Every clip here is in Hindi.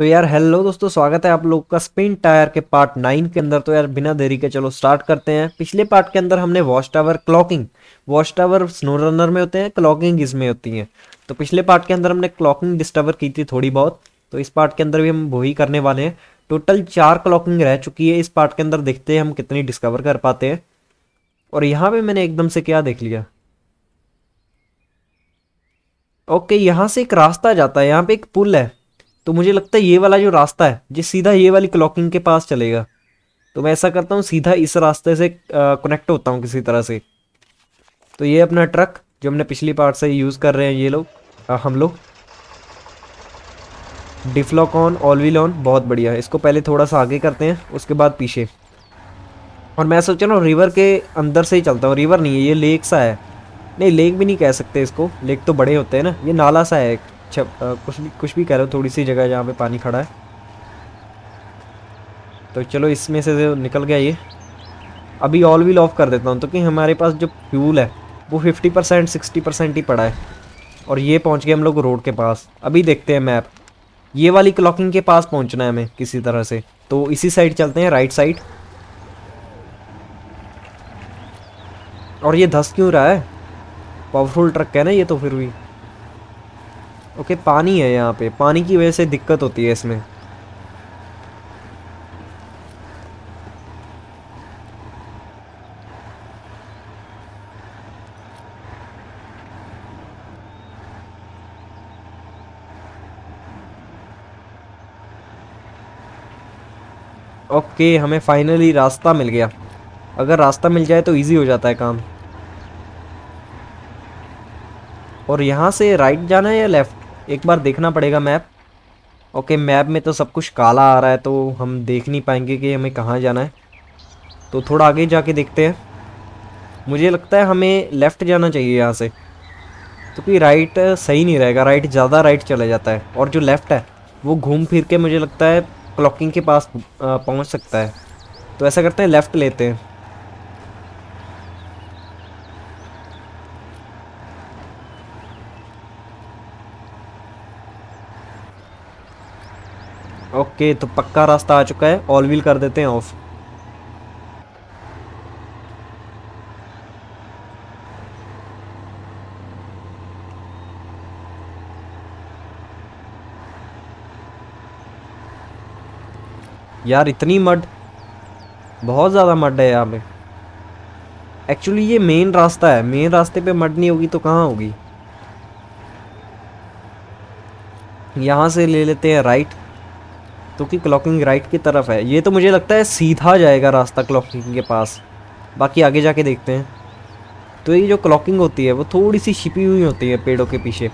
तो यार हेलो दोस्तों, स्वागत है आप लोग का स्पिन टायर के पार्ट नाइन के अंदर। तो यार, बिना देरी के चलो स्टार्ट करते हैं। पिछले पार्ट के अंदर हमने wash tower clocking wash tower snow runner में होते हैं क्लॉकिंग इसमें होती है। तो पिछले पार्ट के अंदर हमने क्लॉकिंग डिस्कवर की थी थोड़ी बहुत। तो इस पार्ट के अंदर भी हम वही करने वाले हैं। टोटल चार क्लॉकिंग रह चुकी है। इस पार्ट के अंदर देखते हैं हम कितनी डिस्कवर कर पाते हैं। और यहाँ पे मैंने एकदम से क्या देख लिया? ओके यहाँ से एक रास्ता जाता है। यहाँ पे एक पुल है। तो मुझे लगता है ये वाला जो रास्ता है, ये सीधा ये वाली क्लॉकिंग के पास चलेगा। तो मैं ऐसा करता हूँ, सीधा इस रास्ते से कनेक्ट होता हूँ किसी तरह से। तो ये अपना ट्रक जो हमने पिछली पार्ट से यूज़ कर रहे हैं ये लोग हम लोग। Diff lock on all wheel on बहुत बढ़िया। है इसको पहले थोड़ा सा आगे करते हैं, उसके बाद पीछे। और मैं सोच रहा हूँ रिवर के अंदर से ही चलता हूँ। रिवर नहीं है, ये लेक सा है। नहीं लेक भी नहीं कह सकते इसको। लेक तो बड़े होते हैं ना, ये नाला सा है छप कुछ भी कुछ भी कह रहे हो, थोड़ी सी जगह जहाँ पे पानी खड़ा है। तो चलो इसमें से निकल गया ये। अभी ऑल व्हील ऑफ़ कर देता हूँ तो कि हमारे पास जो फ्यूल है, वो 50 परसेंट सिक्सटी परसेंट ही पड़ा है। और ये पहुँच गए हम लोग रोड के पास। अभी देखते हैं मैप ये वाली क्लॉकिंग के पास पहुँचना है हमें किसी तरह से। तो इसी साइड चलते हैं राइट साइड और ये धस क्यों रहा है? पावरफुल ट्रक है ना ये तो फिर भी। ओके, पानी है यहाँ पे। पानी की वजह से दिक्कत होती है इसमें। ओके, हमें फाइनली रास्ता मिल गया। अगर रास्ता मिल जाए तो इजी हो जाता है काम। और यहाँ से राइट जाना है या लेफ़्ट एक बार देखना पड़ेगा मैप। ओके, मैप में तो सब कुछ काला आ रहा है तो हम देख नहीं पाएँगे कि हमें कहाँ जाना है। तो थोड़ा आगे जाके देखते हैं। मुझे लगता है हमें लेफ़्ट जाना चाहिए यहाँ से। क्योंकि तो राइट सही नहीं रहेगा राइट ज़्यादा राइट चला जाता है। और जो लेफ़्ट है, वो घूम फिर के मुझे लगता है क्लॉकिंग के पास पहुँच सकता है। तो ऐसा करते हैं लेफ़्ट लेते हैं। ओके तो पक्का रास्ता आ चुका है। ऑल व्हील कर देते हैं ऑफ़ यार, इतनी मड, बहुत ज़्यादा मड है यहाँ पे। एक्चुअली ये मेन रास्ता है। मेन रास्ते पे मड नहीं होगी तो कहाँ होगी? यहाँ से ले लेते हैं राइट तो कि क्लॉकिंग राइट की तरफ़ है। ये तो मुझे लगता है सीधा जाएगा रास्ता क्लॉकिंग के पास। बाकी आगे जाके देखते हैं। तो ये जो क्लॉकिंग होती है, वो थोड़ी सी छिपी हुई होती है पेड़ों के पीछे।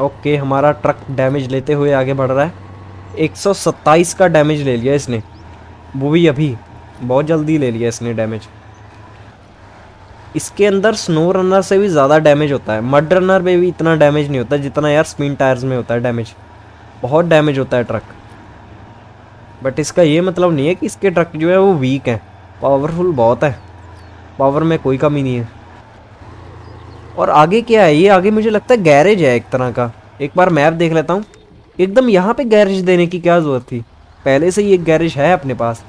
ओके, हमारा ट्रक डैमेज लेते हुए आगे बढ़ रहा है। 127 का डैमेज ले लिया इसने। वो भी अभी, बहुत जल्दी ले लिया इसने डैमेज इसके अंदर स्नो रनर से भी ज़्यादा डैमेज होता है। मड रनर में भी इतना डैमेज नहीं होता जितना यार स्पिन टायर्स में होता है डैमेज बहुत डैमेज होता है ट्रक बट इसका ये मतलब नहीं है कि इसके ट्रक जो है वो वीक है। पावरफुल बहुत है। पावर में कोई कमी नहीं है। और आगे क्या है? ये आगे मुझे लगता है गैरेज है एक तरह का। एक बार मैप देख लेता हूँ। एकदम यहाँ पे गैरेज देने की क्या ज़रूरत थी? पहले से ही एक गैरेज है अपने पास।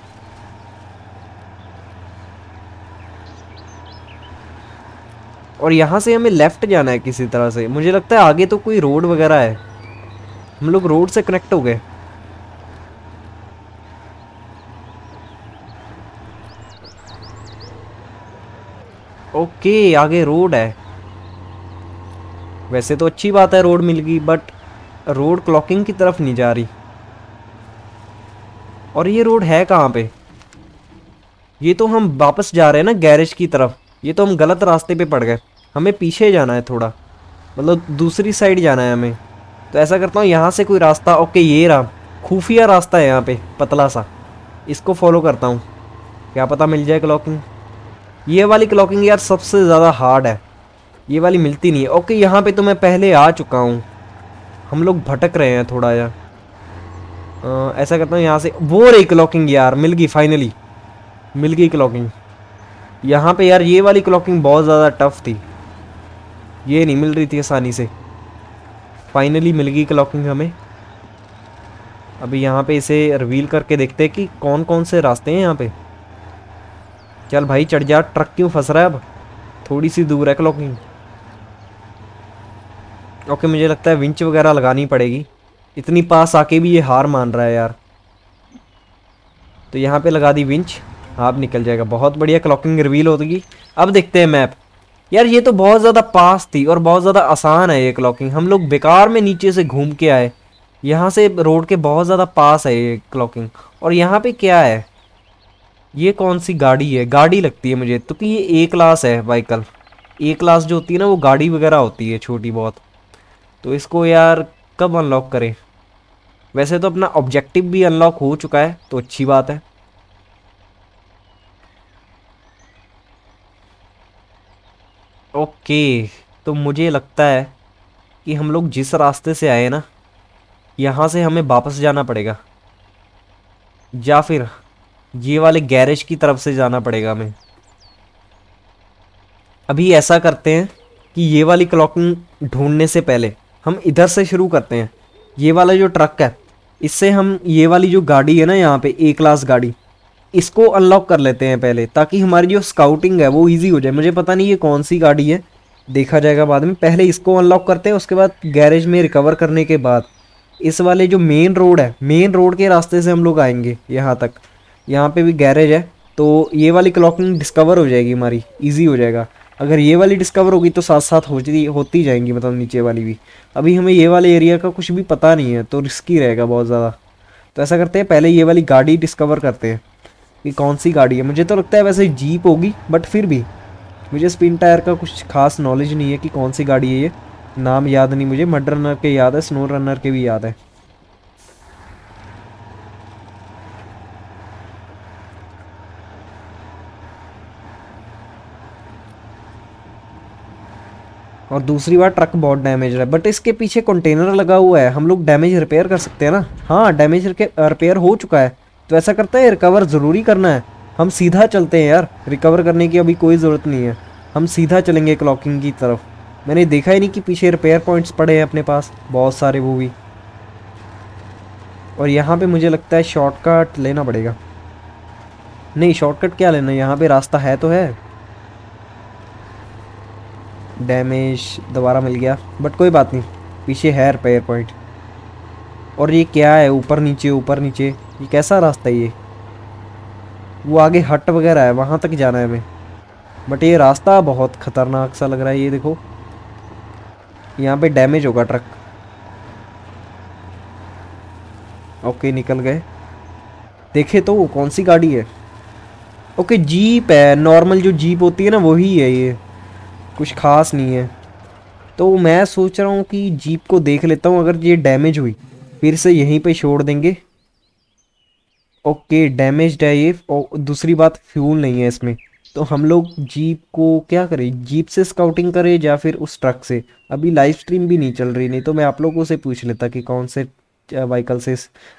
और यहाँ से हमें लेफ़्ट जाना है किसी तरह से। मुझे लगता है आगे तो कोई रोड वगैरह है। हम लोग रोड से कनेक्ट हो गए। ओके, आगे रोड है। वैसे तो अच्छी बात है रोड मिल गई बट रोड क्लॉकिंग की तरफ़ नहीं जा रही। और ये रोड है कहाँ पे? ये तो हम वापस जा रहे हैं ना गैरेज की तरफ़। ये तो हम गलत रास्ते पे पड़ गए। हमें पीछे जाना है थोड़ा। मतलब दूसरी साइड जाना है हमें। तो ऐसा करता हूँ, यहाँ से कोई रास्ता, ओके, ये रहा। खुफिया रास्ता है यहाँ पे, पतला सा। इसको फॉलो करता हूँ। क्या पता मिल जाए क्लॉकिंग ये वाली क्लॉकिंग यार सबसे ज़्यादा हार्ड है। ये वाली मिलती नहीं है। ओके, यहाँ पे तो मैं पहले आ चुका हूँ। हम लोग भटक रहे हैं थोड़ा यार अ, ऐसा करता हूँ यहाँ से वो रही क्लॉकिंग यार मिल गई फाइनली मिल गई क्लॉकिंग यहाँ पे यार ये वाली क्लॉकिंग बहुत ज़्यादा टफ थी। ये नहीं मिल रही थी आसानी से। फाइनली मिल गई क्लॉकिंग हमें। अभी यहाँ पे इसे रिवील करके देखते हैं कि कौन कौन से रास्ते हैं यहाँ पे। चल भाई चढ़ जा ट्रक क्यों फंस रहा है अब? थोड़ी सी दूर है क्लॉकिंग ओके मुझे लगता है विंच वगैरह लगानी पड़ेगी। इतनी पास आके भी ये हार मान रहा है यार। तो यहाँ पे लगा दी विंच। आप निकल जाएगा। बहुत बढ़िया क्लॉकिंग रिवील होगी। अब देखते हैं मैप यार, ये तो बहुत ज़्यादा पास थी और बहुत ज़्यादा आसान है ये क्लॉकिंग हम लोग बेकार में नीचे से घूम के आए। यहाँ से रोड के बहुत ज़्यादा पास है ये क्लॉकिंग और यहाँ पे क्या है? ये कौन सी गाड़ी है? गाड़ी लगती है मुझे। तो कि ये ए क्लास है व्हीकल ए क्लास जो होती है ना, वो गाड़ी वगैरह होती है छोटी बहुत। तो इसको यार कब अनलॉक करें? वैसे तो अपना ऑब्जेक्टिव भी अनलॉक हो चुका है तो अच्छी बात है। ओके तो मुझे लगता है कि हम लोग जिस रास्ते से आए ना, यहाँ से हमें वापस जाना पड़ेगा। या फिर ये वाले गैरेज की तरफ़ से जाना पड़ेगा हमें। अभी ऐसा करते हैं कि ये वाली क्लॉकिंग ढूँढने से पहले हम इधर से शुरू करते हैं। ये वाला जो ट्रक है, इससे हम ये वाली जो गाड़ी है ना यहाँ पे ए क्लास गाड़ी, इसको अनलॉक कर लेते हैं पहले, ताकि हमारी जो स्काउटिंग है वो इजी हो जाए। मुझे पता नहीं ये कौन सी गाड़ी है, देखा जाएगा बाद में। पहले इसको अनलॉक करते हैं, उसके बाद गैरेज में रिकवर करने के बाद। इस वाले जो मेन रोड है मेन रोड के रास्ते से हम लोग आएँगे, यहाँ तक। यहाँ पे भी गैरेज है तो ये वाली क्लॉकिंग डिस्कवर हो जाएगी हमारी इजी हो जाएगा। अगर ये वाली डिस्कवर होगी तो साथ साथ होती होती जाएँगी मतलब नीचे वाली भी। अभी हमें ये वाले एरिया का कुछ भी पता नहीं है तो रिस्की रहेगा बहुत ज़्यादा। तो ऐसा करते हैं, पहले ये वाली गाड़ी डिस्कवर करते हैं, कि कौन सी गाड़ी है। मुझे तो लगता है वैसे जीप होगी बट फिर भी मुझे स्पिन टायर का कुछ खास नॉलेज नहीं है कि कौन सी गाड़ी है ये। नाम याद नहीं मुझे मड रनर के याद है स्नो रनर के भी याद है। और दूसरी बार ट्रक बहुत डैमेज है। बट इसके पीछे कंटेनर लगा हुआ है। हम लोग डैमेज रिपेयर कर सकते हैं ना? हाँ डैमेज रिपेयर हो चुका है। तो ऐसा करता है रिकवर ज़रूरी करना है। हम सीधा चलते हैं यार। रिकवर करने की अभी कोई ज़रूरत नहीं है। हम सीधा चलेंगे क्लॉकिंग की तरफ़। मैंने देखा ही नहीं कि पीछे रिपेयर पॉइंट्स पड़े हैं अपने पास। बहुत सारे वो भी। और यहाँ पे मुझे लगता है शॉर्टकट लेना पड़ेगा। नहीं शॉर्टकट क्या लेना यहाँ पे रास्ता है तो है। डैमेज दोबारा मिल गया बट कोई बात नहीं। पीछे है रिपेयर पॉइंट और ये क्या है? ऊपर नीचे ऊपर नीचे। ये कैसा रास्ता है ये? वो आगे हट वगैरह है, वहाँ तक जाना है हमें। बट ये रास्ता बहुत ख़तरनाक सा लग रहा है, ये देखो। यहाँ पे डैमेज होगा ट्रक ओके निकल गए। देखे तो कौन सी गाड़ी है? ओके जीप है। नॉर्मल जो जीप होती है ना, वही है ये। कुछ खास नहीं है। तो मैं सोच रहा हूँ कि जीप को देख लेता हूँ, अगर ये डैमेज हुई, फिर से यहीं पे छोड़ देंगे। ओके डैमेज्ड है ये, और दूसरी बात फ्यूल नहीं है इसमें। तो हम लोग जीप को क्या करें, जीप से स्काउटिंग करें या फिर उस ट्रक से? अभी लाइव स्ट्रीम भी नहीं चल रही, नहीं तो मैं आप लोगों से पूछ लेता कि कौन से व्हीकल से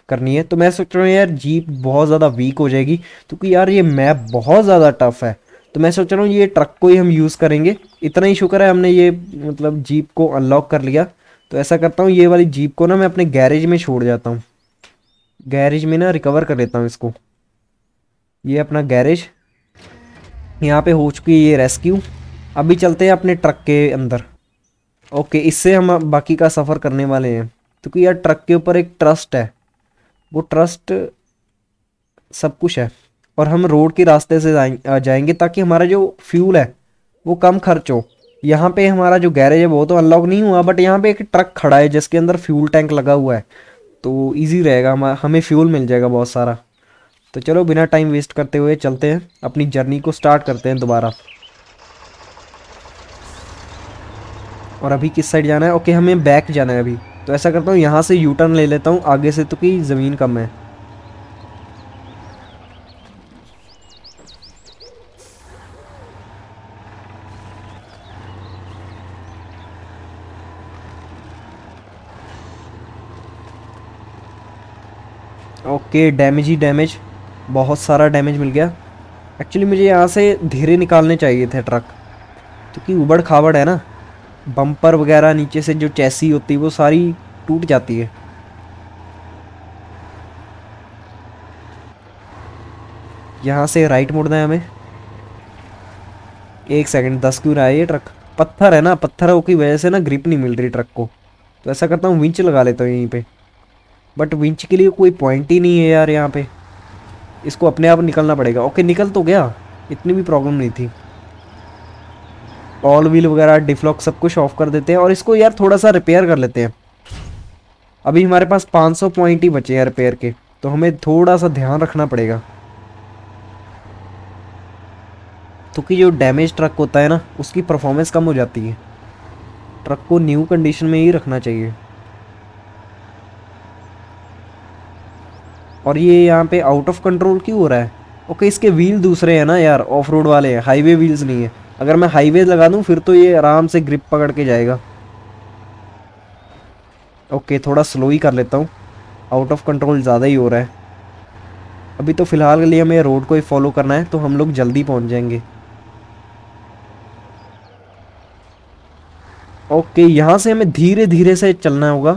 करनी है। तो मैं सोच रहा हूँ, यार, जीप बहुत ज़्यादा वीक हो जाएगी, क्योंकि यार, ये मैप बहुत ज़्यादा टफ है। तो मैं सोच रहा हूँ ये ट्रक को ही हम यूज़ करेंगे। इतना ही शुक्र है हमने ये मतलब जीप को अनलॉक कर लिया। तो ऐसा करता हूँ, ये वाली जीप को ना मैं अपने गैरेज में छोड़ जाता हूँ। गैरेज में ना रिकवर कर लेता हूँ इसको। ये अपना गैरेज यहाँ पे हो चुकी है ये रेस्क्यू अभी चलते हैं अपने ट्रक के अंदर। ओके इससे हम बाकी का सफ़र करने वाले हैं। क्योंकि यार ट्रक के ऊपर एक ट्रस्ट है। वो ट्रस्ट सब कुछ है। और हम रोड के रास्ते से जाएँगे ताकि हमारा जो फ्यूल है, वो कम खर्च हो। यहाँ पे हमारा जो गैरेज है, वो तो अनलॉक नहीं हुआ, बट यहाँ पे एक ट्रक खड़ा है, जिसके अंदर फ्यूल टैंक लगा हुआ है। तो इजी रहेगा, हमें फ्यूल मिल जाएगा बहुत सारा। तो चलो, बिना टाइम वेस्ट करते हुए चलते हैं, अपनी जर्नी को स्टार्ट करते हैं दोबारा। और अभी किस साइड जाना है? ओके, हमें बैक जाना है अभी। तो ऐसा करता हूँ, यहाँ से यू टर्न ले लेता हूँ, आगे से तो कि ज़मीन कम है। ओके डैमेज ही डैमेज बहुत सारा डैमेज मिल गया. एक्चुअली मुझे यहाँ से धीरे निकालने चाहिए थे ट्रक क्योंकि उबड़ खाबड़ है ना. बम्पर वगैरह नीचे से जो चैसी होती है, वो सारी टूट जाती है. यहाँ से राइट मुड़ना है हमें. एक सेकंड दस क्यों रहा है ये ट्रक पत्थर है ना, पत्थरों की वजह से ना ग्रिप नहीं मिल रही ट्रक को. तो ऐसा करता हूँ विंच लगा लेता हूँ यहीं पे. बट विंच के लिए कोई पॉइंट ही नहीं है यार यहाँ पे। इसको अपने आप निकलना पड़ेगा। ओके निकल तो गया। इतनी भी प्रॉब्लम नहीं थी। ऑल व्हील वगैरह डिफ्लॉक सब कुछ ऑफ़ कर देते हैं और इसको यार थोड़ा सा रिपेयर कर लेते हैं। अभी हमारे पास 500 पॉइंट ही बचे हैं रिपेयर के। तो हमें थोड़ा सा ध्यान रखना पड़ेगा। क्योंकि जो डैमेज ट्रक होता है ना, उसकी परफॉर्मेंस कम हो जाती है। ट्रक को न्यू कंडीशन में ही रखना चाहिए। और ये यहाँ पे आउट ऑफ़ कंट्रोल क्यों हो रहा है? ओके इसके व्हील दूसरे हैं ना यार ऑफ़ रोड वाले हैं हाईवे व्हील्स नहीं है। अगर मैं हाईवे लगा दूँ, फिर तो ये आराम से ग्रिप पकड़ के जाएगा। ओके थोड़ा स्लो ही कर लेता हूँ। आउट ऑफ़ कंट्रोल ज़्यादा ही हो रहा है। अभी तो फ़िलहाल के लिए हमें रोड को ही फॉलो करना है तो हम लोग जल्दी पहुँच जाएँगे। ओके यहाँ से हमें धीरे धीरे से चलना होगा,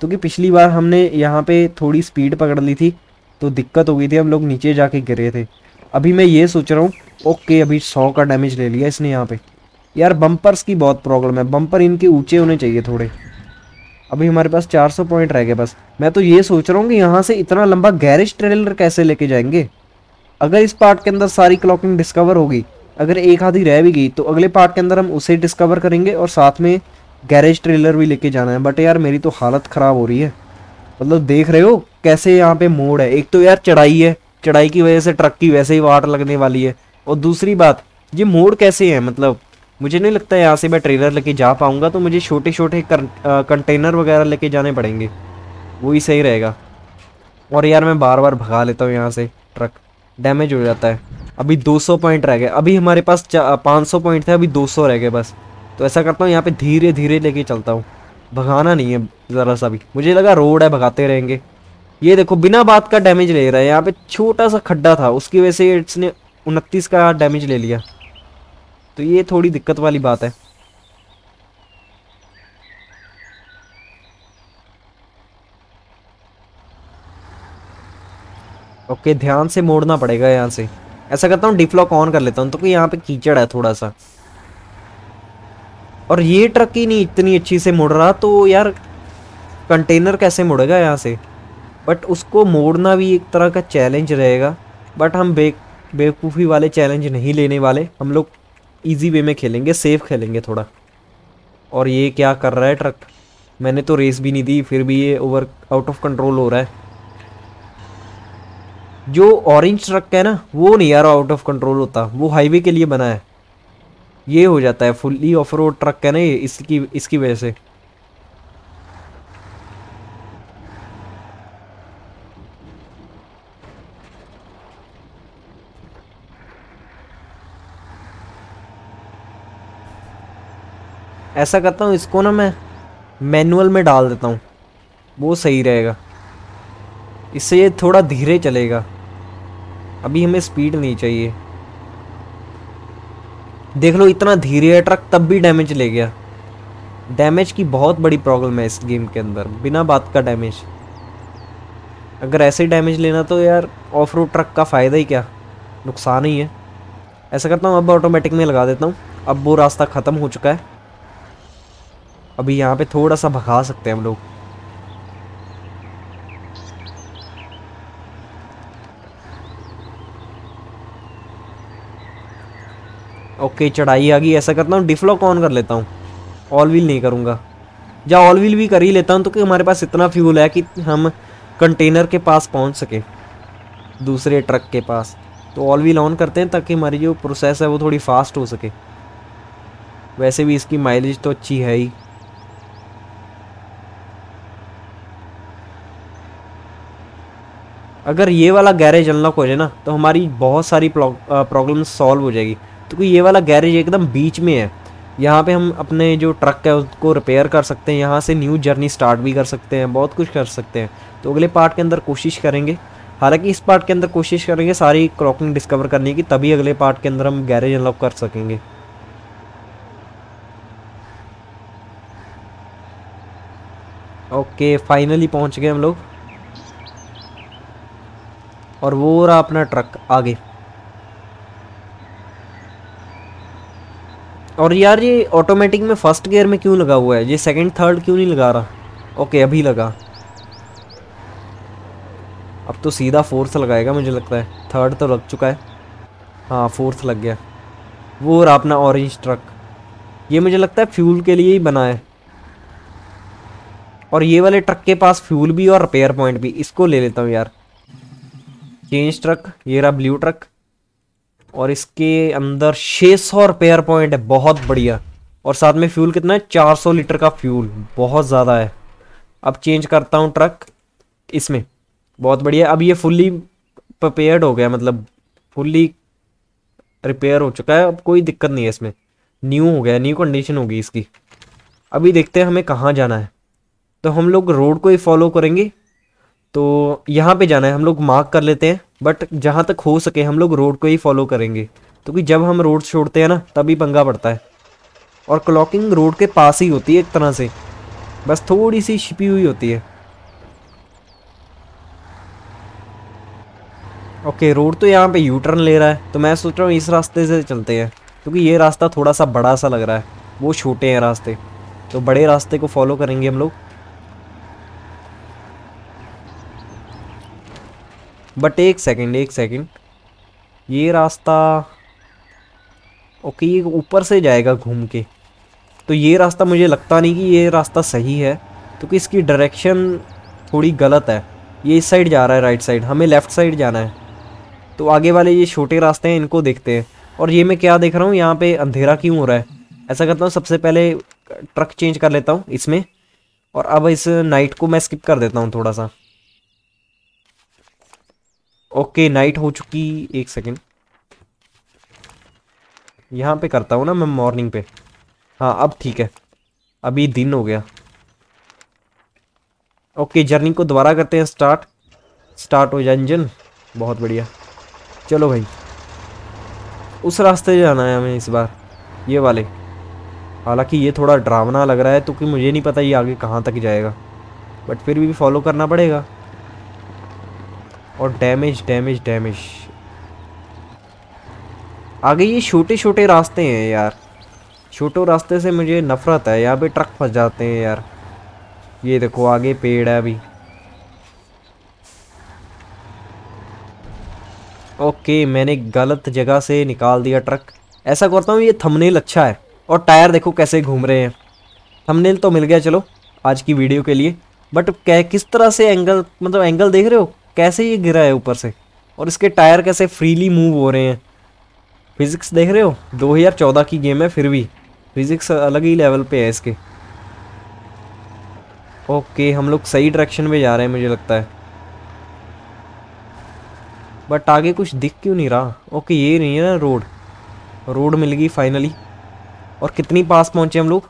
क्योंकि पिछली बार हमने यहाँ पे थोड़ी स्पीड पकड़ ली थी। तो दिक्कत हो गई थी, हम लोग नीचे जाके गिरे थे। अभी मैं ये सोच रहा हूँ, ओके, अभी सौ का डैमेज ले लिया इसने यहाँ पे। यार बम्पर्स की बहुत प्रॉब्लम है बम्पर इनके ऊँचे होने चाहिए थोड़े। अभी हमारे पास 400 पॉइंट रह गए बस। मैं तो ये सोच रहा हूँ कि यहाँ से इतना लंबा गैरेज ट्रेलर कैसे लेके जाएँगे? अगर इस पार्ट के अंदर सारी क्लॉकिंग डिस्कवर होगी, अगर एक आधी रह भी गई तो अगले पार्ट के अंदर हम उसे डिस्कवर करेंगे और साथ में गैरेज ट्रेलर भी लेके जाना है। बट यार, मेरी तो हालत ख़राब हो रही है। मतलब देख रहे हो? कैसे यहाँ पे मोड़ है? एक तो यार चढ़ाई है। चढ़ाई की वजह से ट्रक की वैसे ही वाट लगने वाली है। और दूसरी बात, ये मोड़ कैसे है? मतलब मुझे नहीं लगता यहाँ से मैं ट्रेलर लेके जा पाऊँगा तो मुझे छोटे छोटे कंटेनर वगैरह लेके जाने पड़ेंगे। वही सही रहेगा। और यार मैं बार बार भगा लेता हूँ यहाँ से ट्रक। डैमेज हो जाता है। अभी 200 पॉइंट रह गए। अभी हमारे पास 500 पॉइंट थे, अभी 200 रह गए बस। तो ऐसा करता हूँ, यहाँ पे धीरे धीरे लेके चलता हूँ। भगाना नहीं है ज़रा सा भी। मुझे लगा रोड है, भगाते रहेंगे। ये देखो, बिना बात का डैमेज ले रहा है। यहाँ पे छोटा सा खड्डा था, उसकी वजह से इसने उनतीस का डैमेज ले लिया। तो ये थोड़ी दिक्कत वाली बात है। ओके, ध्यान से मोड़ना पड़ेगा यहाँ से। ऐसा करता हूँ डिफ्लॉक ऑन कर लेता हूँ। तो यहाँ पे कीचड़ है थोड़ा सा। और ये ट्रक ही नहीं इतनी अच्छी से मुड़ रहा तो यार कंटेनर कैसे मुड़ेगा यहाँ से? बट उसको मोड़ना भी एक तरह का चैलेंज रहेगा। बट हम बे, बेवकूफ़ी वाले चैलेंज नहीं लेने वाले। हम लोग इजी वे में खेलेंगे सेफ़ खेलेंगे थोड़ा। और ये क्या कर रहा है ट्रक मैंने तो रेस भी नहीं दी, फिर भी ये ओवर आउट ऑफ़ कंट्रोल हो रहा है। जो ऑरेंज ट्रक है ना, वो नहीं यार आउट ऑफ़ कंट्रोल होता। वो हाईवे के लिए बना है। ये हो जाता है फुल्ली ऑफ़ रोड ट्रक है ना ये, इसकी इसकी वजह से। ऐसा करता हूँ, इसको ना मैं मैनुअल में डाल देता हूँ। वो सही रहेगा। इससे ये थोड़ा धीरे चलेगा। अभी हमें स्पीड नहीं चाहिए। देख लो, इतना धीरे है ट्रक तब भी डैमेज ले गया। डैमेज की बहुत बड़ी प्रॉब्लम है इस गेम के अंदर, बिना बात का डैमेज अगर ऐसे ही डैमेज लेना तो यार ऑफ़ रोड ट्रक का फ़ायदा ही क्या? नुकसान ही है। ऐसा करता हूँ, अब ऑटोमेटिक में लगा देता हूँ। अब वो रास्ता ख़त्म हो चुका है। अभी यहाँ पे थोड़ा सा भगा सकते हैं हम लोग। ओके, चढ़ाई आ गई। ऐसा करता हूँ डिफ्लॉक ऑन कर लेता हूँ। ऑल व्हील नहीं करूँगा। या ऑल व्हील भी कर ही लेता हूँ तो कि हमारे पास इतना फ्यूल है कि हम कंटेनर के पास पहुँच सके। दूसरे ट्रक के पास। तो ऑल व्हील ऑन करते हैं, ताकि हमारी जो प्रोसेस है, वो थोड़ी फास्ट हो सके। वैसे भी इसकी माइलेज तो अच्छी है ही। अगर ये वाला गैरेज अनलॉक हो जाए ना तो हमारी बहुत सारी प्रॉब्लम सॉल्व हो जाएगी। तो ये वाला गैरेज एकदम बीच में है। यहाँ पे हम अपने जो ट्रक है, उसको रिपेयर कर सकते हैं। यहाँ से न्यू जर्नी स्टार्ट भी कर सकते हैं, बहुत कुछ कर सकते हैं। तो अगले पार्ट के अंदर कोशिश करेंगे। हालाँकि इस पार्ट के अंदर कोशिश करेंगे सारी क्रॉकिंग डिस्कवर करने की, तभी अगले पार्ट के अंदर हम गैरेज अनलॉक कर सकेंगे। ओके फाइनली पहुँच गए हम लोग। और वो रहा अपना ट्रक आगे। और यार ये ऑटोमेटिक में फ़र्स्ट गियर में क्यों लगा हुआ है? ये सेकंड थर्ड क्यों नहीं लगा रहा? ओके अभी लगा। अब तो सीधा फोर्थ लगाएगा मुझे लगता है। थर्ड तो लग चुका है। हाँ फोर्थ लग गया। वो रहा अपना ऑरेंज ट्रक ये मुझे लगता है फ्यूल के लिए ही बना है। और ये वाले ट्रक के पास फ्यूल भी और रिपेयर पॉइंट भी। इसको ले लेता हूँ यार। चेंज ट्रक ये रहा ब्लू ट्रक और इसके अंदर 600 रिपेयर पॉइंट है, बहुत बढ़िया। और साथ में फ्यूल कितना है? 400 लीटर का फ्यूल बहुत ज़्यादा है। अब चेंज करता हूँ ट्रक इसमें, बहुत बढ़िया। अब ये फुल्ली प्रिपेयर्ड हो गया मतलब फुल्ली रिपेयर हो चुका है। अब कोई दिक्कत नहीं है इसमें। न्यू हो गया न्यू कंडीशन होगी इसकी। अभी देखते हैं हमें कहाँ जाना है। तो हम लोग रोड को ही फॉलो करेंगे। तो यहाँ पे जाना है, हम लोग मार्क कर लेते हैं बट जहाँ तक हो सके हम लोग रोड को ही फॉलो करेंगे, क्योंकि तो जब हम रोड छोड़ते हैं ना, तभी पंगा पड़ता है। और क्लॉकिंग रोड के पास ही होती है एक तरह से, बस थोड़ी सी छिपी हुई होती है। ओके रोड तो यहाँ पे यू टर्न ले रहा है तो मैं सोच रहा हूँ इस रास्ते से चलते हैं, क्योंकि ये रास्ता थोड़ा सा बड़ा सा लग रहा है, वो छोटे हैं रास्ते तो बड़े रास्ते को फॉलो करेंगे हम लोग। बट एक सेकंड एक सेकंड ये रास्ता ओके ये ऊपर से जाएगा घूम के. तो ये रास्ता मुझे लगता नहीं कि ये रास्ता सही है, क्योंकि इसकी डायरेक्शन थोड़ी गलत है. ये इस साइड जा रहा है राइट साइड हमें लेफ़्ट साइड जाना है. तो आगे वाले ये छोटे रास्ते हैं, इनको देखते हैं. और ये मैं क्या देख रहा हूँ, यहाँ पे अंधेरा क्यों हो रहा है? ऐसा करता हूँ, सबसे पहले ट्रक चेंज कर लेता हूँ इसमें. और अब इस नाइट को मैं स्किप कर देता हूँ थोड़ा सा. ओके, नाइट हो चुकी, एक सेकेंड। यहाँ पे करता हूँ ना मैं मॉर्निंग पे। हाँ अब ठीक है। अभी दिन हो गया। ओके, जर्नी को दोबारा करते हैं स्टार्ट। स्टार्ट हो जाए इंजन। बहुत बढ़िया। चलो भाई। उस रास्ते जाना है हमें इस बार, ये वाले। हालाँकि ये थोड़ा ड्रावना लग रहा है तो कि मुझे नहीं पता ये आगे कहाँ तक जाएगा। बट फिर भी फॉलो करना पड़ेगा। और डैमेज डैमेज डैमेज आगे ये छोटे छोटे रास्ते हैं यार। छोटे रास्ते से मुझे नफरत है, यहाँ पे ट्रक फंस जाते हैं यार। ये देखो, आगे पेड़ है अभी। ओके मैंने गलत जगह से निकाल दिया ट्रक ऐसा करता हूँ, ये थंबनेल अच्छा है। और टायर देखो कैसे घूम रहे हैं। थंबनेल तो मिल गया, चलो, आज की वीडियो के लिए। बट क्या किस तरह से एंगल मतलब एंगल देख रहे हो? कैसे ये गिरा है ऊपर से? और इसके टायर कैसे फ्रीली मूव हो रहे हैं? फिज़िक्स देख रहे हो? 2014 की गेम है, फिर भी। फिज़िक्स अलग ही लेवल पे है इसके। ओके हम लोग सही डायरेक्शन में जा रहे हैं, मुझे लगता है। बट आगे कुछ दिख क्यों नहीं रहा? ओके ये नहीं है ना रोड रोड मिल गई फाइनली और कितनी पास पहुँचे हम लोग?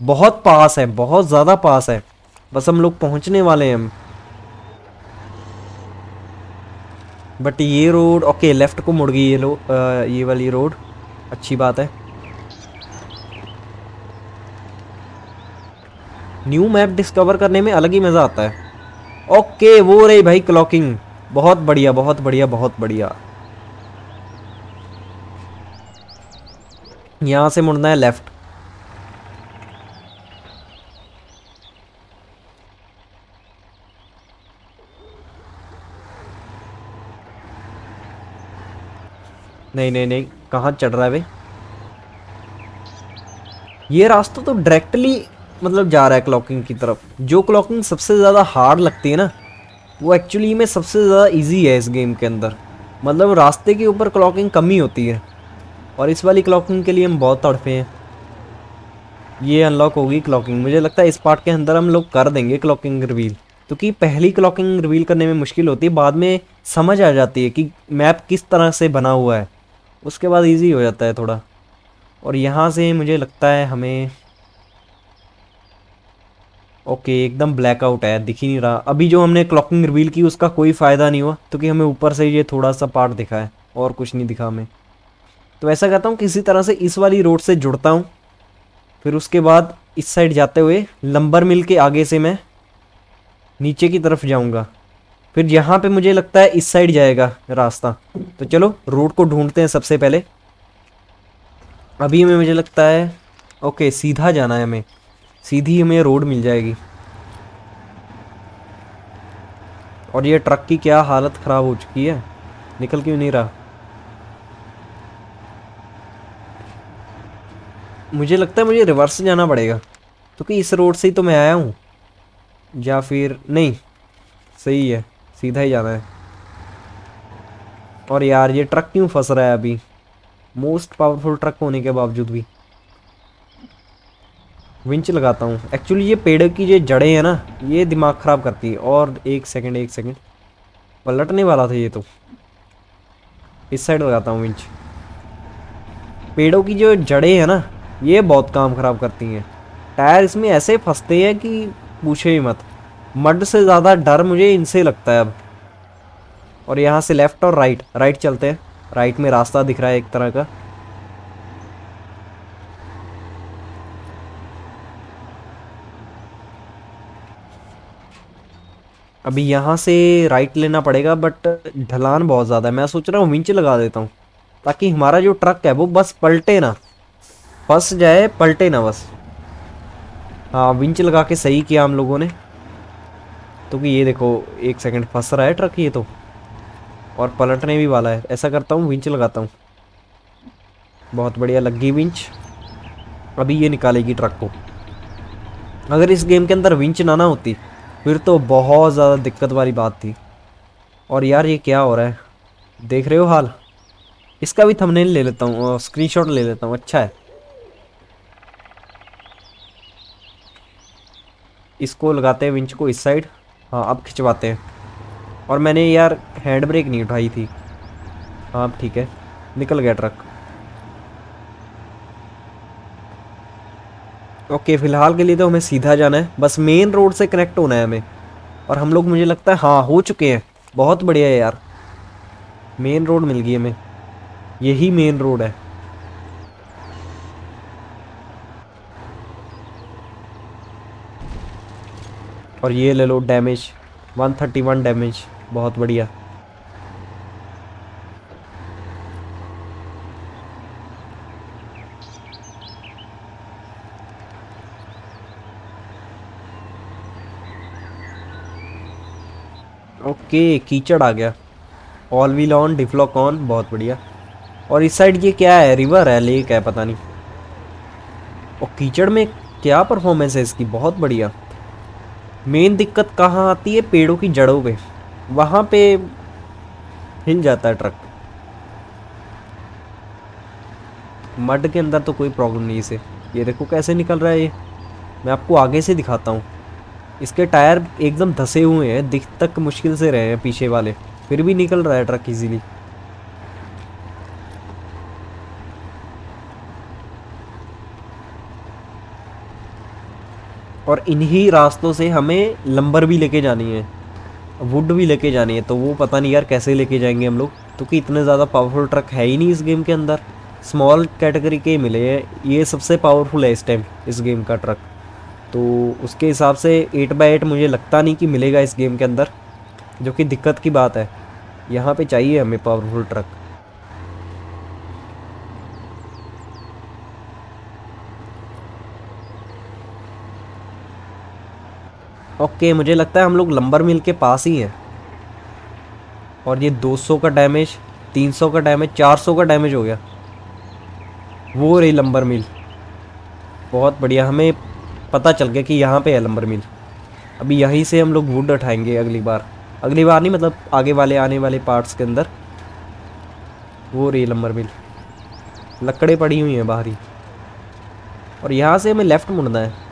बहुत पास है, बहुत ज़्यादा पास है। बस हम लोग पहुँचने वाले हैं हम। बट ये रोड ओके लेफ़्ट को मुड़ गई ये लो आ, ये वाली रोड अच्छी बात है. न्यू मैप डिस्कवर करने में अलग ही मज़ा आता है. ओके वो रही भाई क्लॉकिंग बहुत बढ़िया बहुत बढ़िया बहुत बढ़िया. यहाँ से मुड़ना है लेफ़्ट नहीं नहीं नहीं, कहाँ चढ़ रहा है भाई? ये रास्ता तो डायरेक्टली मतलब जा रहा है क्लॉकिंग की तरफ़। जो क्लॉकिंग सबसे ज़्यादा हार्ड लगती है ना, वो एक्चुअली में सबसे ज़्यादा इजी है इस गेम के अंदर। मतलब रास्ते के ऊपर क्लॉकिंग कम ही होती है, और इस वाली क्लॉकिंग के लिए हम बहुत तड़फे हैं। ये अनलॉक होगी क्लॉकिंग मुझे लगता है इस पार्ट के अंदर हम लोग कर देंगे क्लॉकिंग रिवील क्योंकि पहली क्लॉकिंग रिवील करने में मुश्किल होती है, बाद में समझ आ जाती है कि मैप किस तरह से बना हुआ है। उसके बाद इजी हो जाता है थोड़ा। और यहाँ से मुझे लगता है हमें ओके एकदम ब्लैकआउट है, दिख ही नहीं रहा। अभी जो हमने क्लॉकिंग रिवील की, उसका कोई फ़ायदा नहीं हुआ, क्योंकि हमें ऊपर से ये थोड़ा सा पार्ट दिखा है, और कुछ नहीं दिखा हमें। तो ऐसा करता हूँ किसी तरह से इस वाली रोड से जुड़ता हूँ। फिर उसके बाद इस साइड जाते हुए लंबर मिल के आगे से मैं नीचे की तरफ़ जाऊँगा। फिर यहाँ पे मुझे लगता है इस साइड जाएगा रास्ता। तो चलो रोड को ढूंढते हैं सबसे पहले। अभी हमें मुझे लगता है ओके सीधा जाना है हमें। सीधी हमें रोड मिल जाएगी। और ये ट्रक की क्या हालत ख़राब हो चुकी है? निकल क्यों नहीं रहा? मुझे लगता है मुझे रिवर्स जाना पड़ेगा, क्योंकि तो इस रोड से ही तो मैं आया हूँ। या फिर, नहीं, सही है। सीधा ही जाना है। और यार, ये ट्रक क्यों फंस रहा है अभी? मोस्ट पावरफुल ट्रक होने के बावजूद भी। विंच लगाता हूँ। एक्चुअली ये पेड़ की जो जड़ें हैं ना, ये दिमाग ख़राब करती है। और एक सेकंड एक सेकंड पलटने वाला था ये तो। इस साइड लगाता हूँ विंच पेड़ों की जो जड़ें हैं ना, ये बहुत काम ख़राब करती हैं। टायर इसमें ऐसे फंसते हैं कि पूछे ही मत। मड से ज़्यादा डर मुझे इनसे लगता है अब। और यहाँ से लेफ़्ट और राइट राइट चलते हैं। राइट में रास्ता दिख रहा है एक तरह का। अभी यहाँ से राइट लेना पड़ेगा, बट ढलान बहुत ज़्यादा है। मैं सोच रहा हूँ विंच लगा देता हूँ, ताकि हमारा जो ट्रक है वो बस पलटे ना। फंस जाए, पलटे ना बस। हाँ विंच लगा के सही किया हम लोगों ने। तो कि ये देखो, एक सेकंड फंस रहा है ट्रक ये तो। और पलटने भी वाला है। ऐसा करता हूँ विंच लगाता हूँ। बहुत बढ़िया लगी विंच अभी ये निकालेगी ट्रक को। अगर इस गेम के अंदर विंच ना ना होती, फिर तो बहुत ज़्यादा दिक्कत वाली बात थी। और यार, ये क्या हो रहा है? देख रहे हो हाल? इसका भी थंबनेल ले लेता हूँ स्क्रीनशॉट ले लेता हूँ। अच्छा है। इसको लगाते हैं विंच को इस साइड हाँ अब खिंचवाते हैं। और मैंने यार हैंड ब्रेक नहीं उठाई थी। हाँ ठीक है। निकल गया ट्रक। ओके, फ़िलहाल के लिए तो हमें सीधा जाना है। बस मेन रोड से कनेक्ट होना है हमें। और हम लोग, मुझे लगता है हाँ हो चुके हैं। बहुत बढ़िया है यार। मेन रोड मिल गई हमें। यही मेन रोड है। और ये ले लो डैमेज 131 डैमेज बहुत बढ़िया. ओके, कीचड़ आ गया. All wheel on diff lock on बहुत बढ़िया. और इस साइड ये क्या है? रिवर है लेक है, पता नहीं. और कीचड़ में क्या परफॉर्मेंस है इसकी? बहुत बढ़िया. मेन दिक्कत कहाँ आती है? पेड़ों की जड़ों पे वहाँ पे हिल जाता है ट्रक। मड के अंदर तो कोई प्रॉब्लम नहीं इसे। ये देखो कैसे निकल रहा है ये। मैं आपको आगे से दिखाता हूँ। इसके टायर एकदम धसे हुए हैं, दिख तक मुश्किल से रहे हैं पीछे वाले। फिर भी निकल रहा है ट्रक इजीली और इन्हीं रास्तों से हमें लंबर भी लेके जानी है वुड भी लेके जानी है तो वो पता नहीं यार कैसे लेके जाएँगे हम लोग, क्योंकि इतने ज़्यादा पावरफुल ट्रक है ही नहीं इस गेम के अंदर। स्मॉल कैटेगरी के मिले हैं। ये सबसे पावरफुल है इस टाइम इस गेम का ट्रक तो उसके हिसाब से एट बाई एट मुझे लगता नहीं कि मिलेगा इस गेम के अंदर, जो कि दिक्कत की बात है। यहाँ पे चाहिए हमें पावरफुल ट्रक ओके, मुझे लगता है हम लोग लंबर मिल के पास ही हैं। और ये 200 का डैमेज 300 का डैमेज 400 का डैमेज हो गया। वो रही लंबर मिल बहुत बढ़िया, हमें पता चल गया कि यहाँ पे है लंबर मिल अभी यहीं से हम लोग वुड उठाएँगे अगली बार। अगली बार नहीं मतलब आगे वाले, आने वाले पार्ट्स के अंदर। वो रही लंबर मिल लकड़े पड़ी हुई हैं बाहरी। और यहाँ से हमें लेफ़्ट मुड़ना है।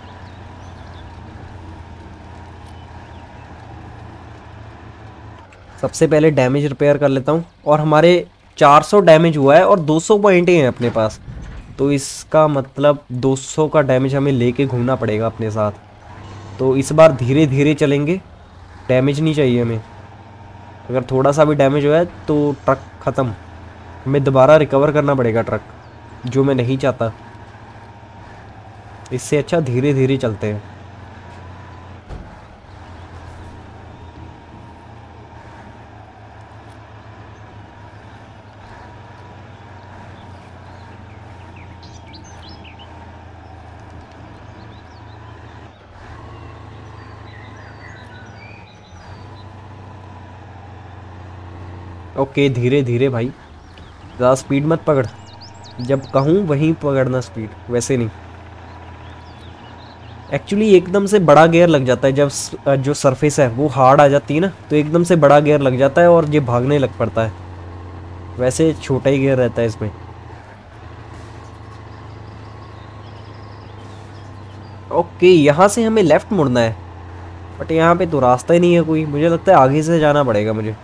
सबसे पहले डैमेज रिपेयर कर लेता हूँ। और हमारे 400 डैमेज हुआ है और 200 पॉइंट ही हैं अपने पास। तो इसका मतलब 200 का डैमेज हमें लेके घूमना पड़ेगा अपने साथ। तो इस बार धीरे धीरे चलेंगे। डैमेज नहीं चाहिए हमें। अगर थोड़ा सा भी डैमेज हुआ है तो ट्रक ख़त्म। हमें दोबारा रिकवर करना पड़ेगा ट्रक जो मैं नहीं चाहता। इससे अच्छा धीरे धीरे चलते हैं। ओके, धीरे धीरे भाई। ज़्यादा स्पीड मत पकड़। जब कहूँ वहीं पकड़ना स्पीड वैसे नहीं। एक्चुअली एकदम से बड़ा गेयर लग जाता है। जब जो सरफेस है, वो हार्ड आ जाती है ना तो एकदम से बड़ा गेयर लग जाता है और ये भागने लग पड़ता है। वैसे छोटा ही गेयर रहता है इसमें। ओके, यहाँ से हमें लेफ़्ट मुड़ना है। बट यहाँ पे तो रास्ता ही नहीं है कोई। मुझे लगता है आगे से जाना पड़ेगा मुझे।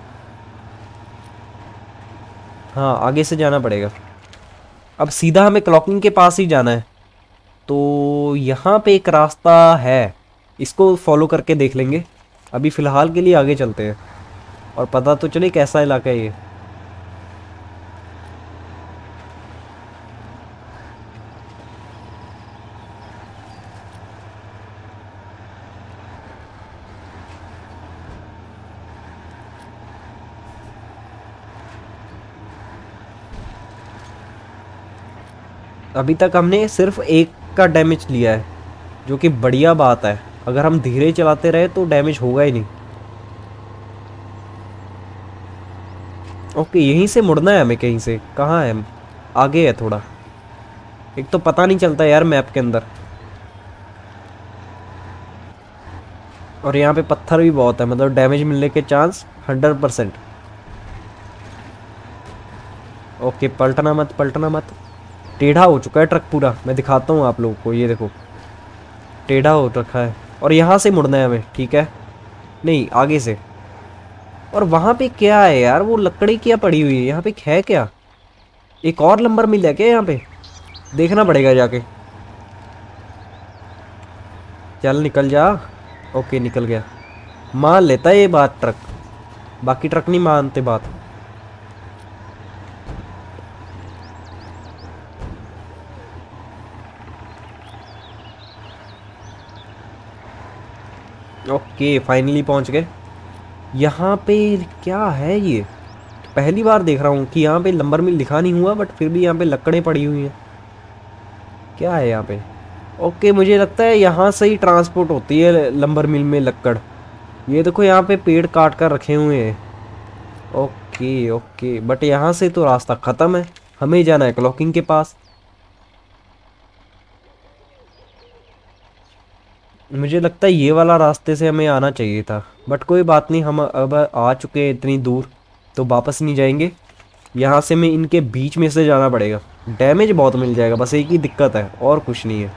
हाँ आगे से जाना पड़ेगा। अब सीधा हमें क्लॉकिंग के पास ही जाना है। तो यहाँ पे एक रास्ता है। इसको फॉलो करके देख लेंगे। अभी फ़िलहाल के लिए आगे चलते हैं। और पता तो चले कैसा इलाका है ये। अभी तक हमने सिर्फ़ एक का डैमेज लिया है, जो कि बढ़िया बात है। अगर हम धीरे चलाते रहे तो डैमेज होगा ही नहीं। ओके यहीं से मुड़ना है हमें, कहीं से। कहाँ है? आगे है थोड़ा। एक तो पता नहीं चलता यार मैप के अंदर। और यहाँ पे पत्थर भी बहुत है मतलब डैमेज मिलने के चांस हंड्रेड परसेंट ओके पलटना मत पलटना मत। टेढ़ा हो चुका है ट्रक पूरा। मैं दिखाता हूँ आप लोगों को, ये देखो। टेढ़ा हो रखा है। और यहाँ से मुड़ना है हमें, ठीक है? नहीं, आगे से। और वहाँ पे क्या है यार? वो लकड़ी क्या पड़ी हुई है? यहाँ पे है क्या? एक और नंबर मिल जाए क्या यहाँ पे? देखना पड़ेगा जाके। चल, निकल जा। ओके, निकल गया। मान लेता है ये बात ट्रक। बाकी ट्रक नहीं मानते बात। ओके फाइनली पहुँच गए। यहाँ पे क्या है ये? पहली बार देख रहा हूँ कि यहाँ पे लंबर मिल लिखा नहीं हुआ बट फिर भी यहाँ पे लकड़ें पड़ी हुई हैं। क्या है यहाँ पे? ओके, मुझे लगता है यहाँ से ही ट्रांसपोर्ट होती है लंबर मिल में लक्कड़ ये देखो, यहाँ पे पेड़ काट कर रखे हुए हैं। ओके ओके बट यहाँ से तो रास्ता ख़त्म है। हमें जाना है क्लॉकिंग के पास। मुझे लगता है ये वाला रास्ते से हमें आना चाहिए था। बट कोई बात नहीं, हम अब आ चुके हैं इतनी दूर तो वापस नहीं जाएँगे। यहाँ से हमें इनके बीच में से जाना पड़ेगा। डैमेज बहुत मिल जाएगा, बस एक ही दिक्कत है, और कुछ नहीं है।